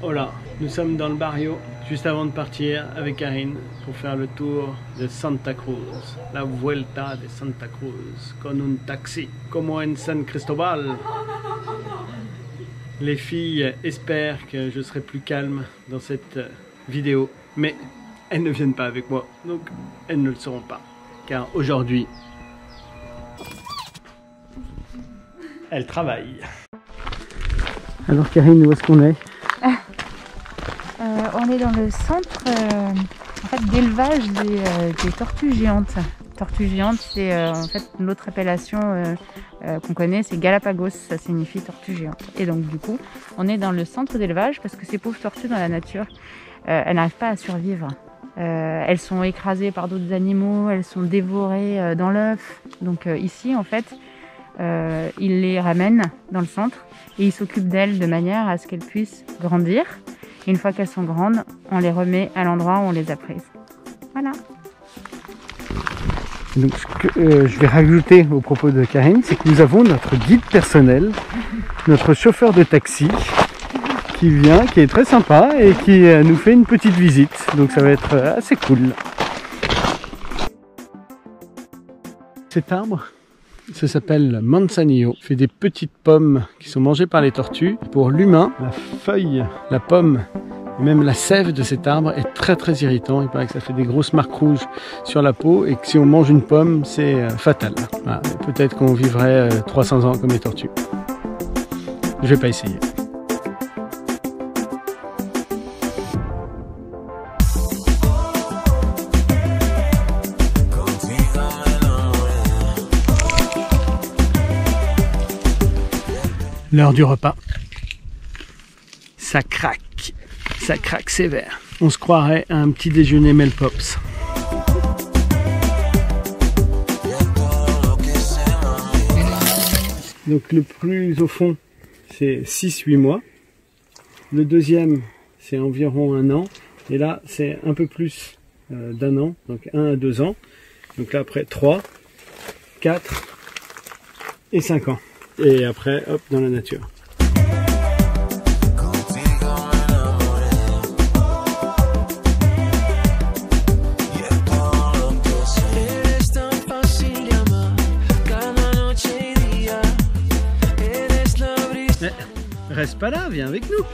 Hola, nous sommes dans le barrio, juste avant de partir avec Karine pour faire le tour de Santa Cruz, la Vuelta de Santa Cruz, con un taxi, como en San Cristobal. Les filles espèrent que je serai plus calme dans cette vidéo, mais elles ne viennent pas avec moi, donc elles ne le seront pas. Car aujourd'hui, elles travaillent. Alors Karine, où est-ce qu'on est? On est dans le centre euh, d'élevage des, euh, des tortues géantes. Tortues géantes, c'est euh, en fait l'autre appellation qu'on connaît, c'est Galapagos, ça signifie tortue géante. Et donc du coup, on est dans le centre d'élevage parce que ces pauvres tortues dans la nature, elles n'arrivent pas à survivre. Elles sont écrasées par d'autres animaux, elles sont dévorées dans l'œuf. Donc ici, en fait, ils les ramènent dans le centre et ils s'occupent d'elles de manière à ce qu'elles puissent grandir. Une fois qu'elles sont grandes, on les remet à l'endroit où on les a prises. Voilà. Donc, ce que euh, je vais rajouter au propos de Karine, c'est que nous avons notre guide personnel, notre chauffeur de taxi, qui vient, qui est très sympa et qui euh, nous fait une petite visite. Donc ça va être euh, assez cool. Cet arbre, ça s'appelle manzanillo. Il fait des petites pommes qui sont mangées par les tortues. Pour l'humain, la feuille, la pomme et même la sève de cet arbre est très très irritant. Il paraît que ça fait des grosses marques rouges sur la peau et que si on mange une pomme, c'est euh, fatal. Voilà. Peut-être qu'on vivrait euh, 300 ans comme les tortues. Je vais pas essayer. L'heure du repas. Ça craque. Ça craque sévère. On se croirait à un petit déjeuner Mel Pops. Donc le plus au fond, c'est 6-8 mois. Le deuxième, c'est environ un an. Et là, c'est un peu plus euh, d'un an, donc 1 à 2 ans. Donc là, après 3, 4 et 5 ans. Et après, hop, dans la nature. Brisa Reste pas là, viens avec nous.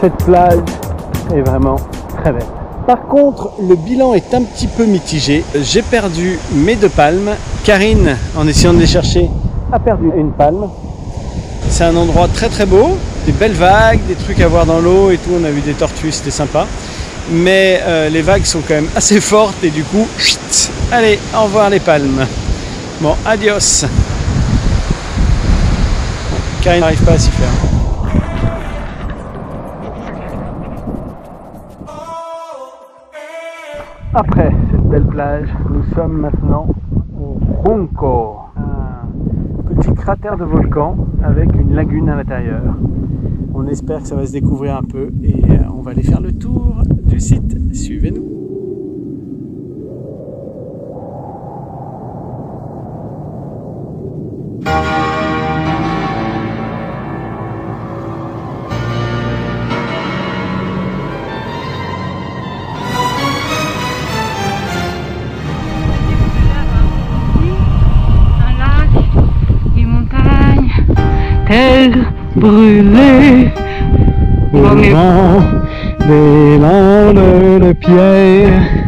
Cette plage est vraiment très belle. Par contre, le bilan est un petit peu mitigé. J'ai perdu mes deux palmes. Karine, en essayant de les chercher, a perdu une palme. C'est un endroit très très beau, des belles vagues, des trucs à voir dans l'eau et tout. On a vu des tortues, c'était sympa. Mais euh, les vagues sont quand même assez fortes et du coup, chut, allez, au revoir les palmes. Bon, adios. Karine n'arrive pas à s'y faire. Après cette belle plage, nous sommes maintenant au Runco, un petit cratère de volcan avec une lagune à l'intérieur. On espère que ça va se découvrir un peu et euh, on va aller faire le tour du site. Suivez-nous. terre brûlée. Au vent des landes de pierre.